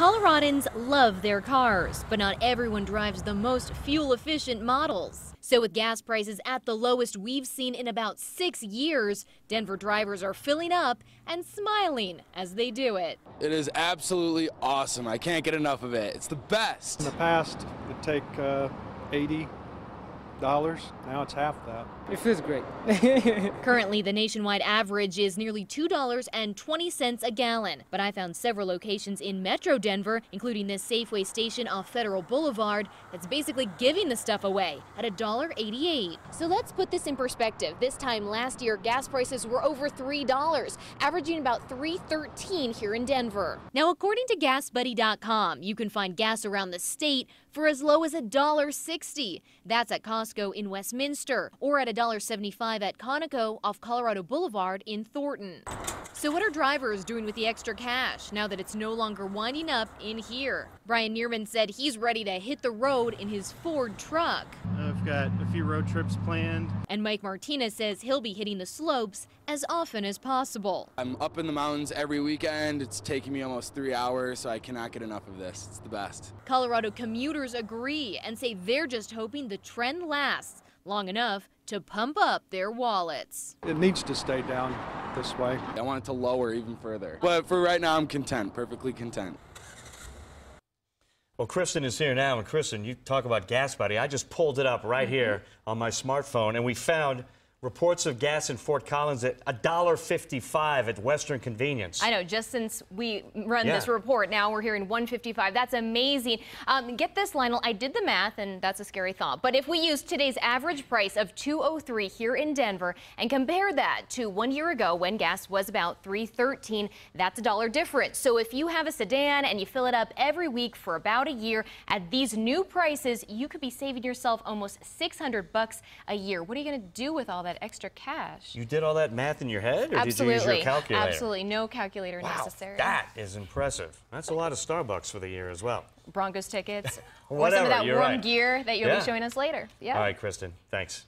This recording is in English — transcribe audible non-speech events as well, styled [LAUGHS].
Coloradans love their cars, but not everyone drives the most fuel efficient models. So, with gas prices at the lowest we've seen in about six years, Denver drivers are filling up and smiling as they do it. It is absolutely awesome. I can't get enough of it. It's the best. In the past, it'd take uh, 80 dollars. Now it's half that. It feels great. [LAUGHS] Currently, the nationwide average is nearly $2.20 a gallon. But I found several locations in Metro Denver, including this Safeway station off Federal Boulevard, that's basically giving the stuff away at $1.88. So let's put this in perspective. This time last year, gas prices were over $3, averaging about $3.13 here in Denver. Now, according to GasBuddy.com, you can find gas around the state for as low as $1.60. That's at Costco in Westminster or at $1.75 at Conoco off Colorado Boulevard in Thornton. So what are drivers doing with the extra cash now that it's no longer winding up in here? Brian Neerman said he's ready to hit the road in his Ford truck. I've got a few road trips planned. And Mike Martinez says he'll be hitting the slopes as often as possible. I'm up in the mountains every weekend. It's taking me almost three hours, so I cannot get enough of this. It's the best. Colorado commuters agree and say they're just hoping the trend lasts long enough to pump up their wallets. It needs to stay down this way. I want it to lower even further. But for right now, I'm content, perfectly content. Well, Kristen is here now, and Kristen, you talk about Gas Buddy. I just pulled it up right mm-hmm. here on my smartphone, and we found Reports of gas in Fort Collins at $1.55 at Western Convenience. I know, just since we run Yeah. this report, now we're hearing 155. That's amazing. Um, get this, Lionel, I did the math, and that's a scary thought. But if we use today's average price of 203 here in Denver and compare that to one year ago when gas was about 313, that's a dollar difference. So if you have a sedan and you fill it up every week for about a year at these new prices, you could be saving yourself almost 600 bucks a year. What are you going to do with all that extra cash? You did all that math in your head, or Absolutely. did you use your calculator? Absolutely. No calculator Wow, necessary. that is impressive. That's a lot of Starbucks for the year as well. Broncos tickets, [LAUGHS] or some Whatever, of that warm right. gear that you'll Yeah. be showing us later. Yeah. All right, Kristen, thanks.